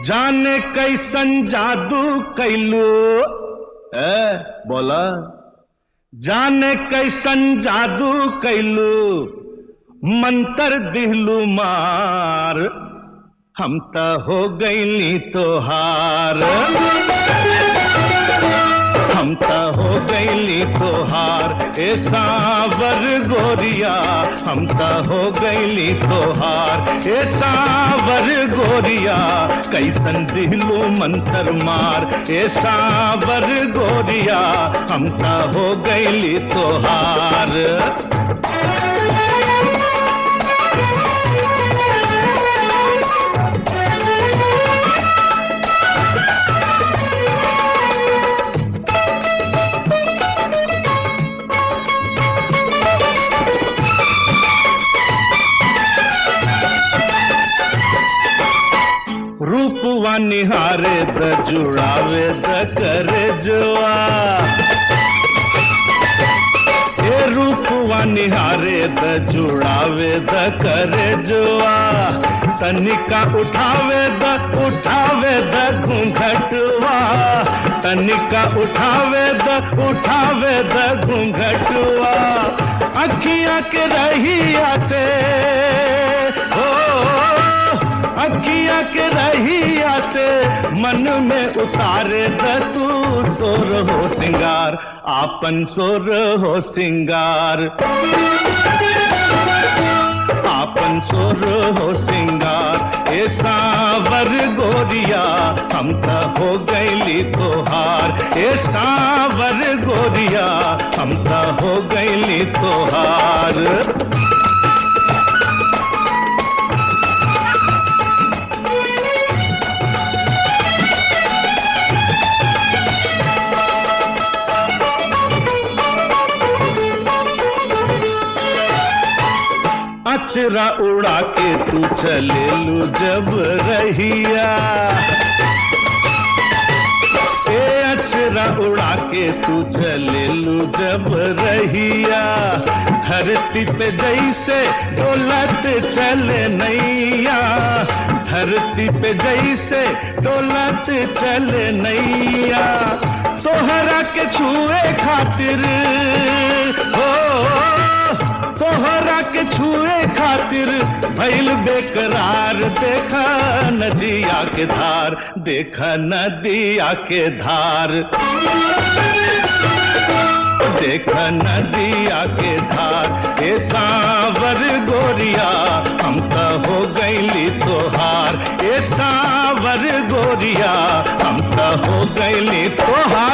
जाने कैसन जादू कैलू? बोला। जाने कैसन जादू कैलू? मंतर दिहलू मार। हम त हो गईली तोहार। हम त हो गईली तोहार। ए सावर गोरिया हम त हो गईली तोहार ए सावर गोरिया कैसन दिलू मंथर मार। ए सावर गोरिया हम त हो गई तोहार निहारे द जुड़ावे द करे जुआ। ए रूपवा निहारे द जुड़ावे द करे जुआ। तनिका उठावे द उठावे द घूंघटवा। तनिका उठावे द उठावे द घूंघटवा। अखियाँ के रहिया से से मन में उतारे तू। सोर हो सिंगार, आपन सोर हो सिंगार। आपन सोर हो सिंगार, ए सावर गोरिया, हम त हो गईली तोहार। ए सावर गोरिया, हम त हो गईली तोहार। अचरा उड़ा के तू चले लू जब रहिया। ए अचरा उड़ा के तू चले लू जब रहिया। धरती पे जैसे डोलत चले नैया। धरती पे जैसे डोलत चले नैया। तोहरा के छुए खातिर भैल बेकरार, देखा नदिया के धार, देखा नदिया के धार। देखा नदिया के धार, ए सावर गोरिया, हम त हो गईली तोहार ए सावर गोरिया, हम त हो गईली तोहार